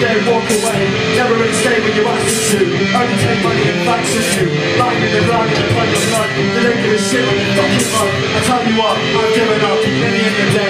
day they walk away. Never really stay when you ask them to. Only take money and facts as you. Lying in the ground in the plug of blood. The liquor is shit on the fucking mud. I tell you what, I've given up. In the end of the day,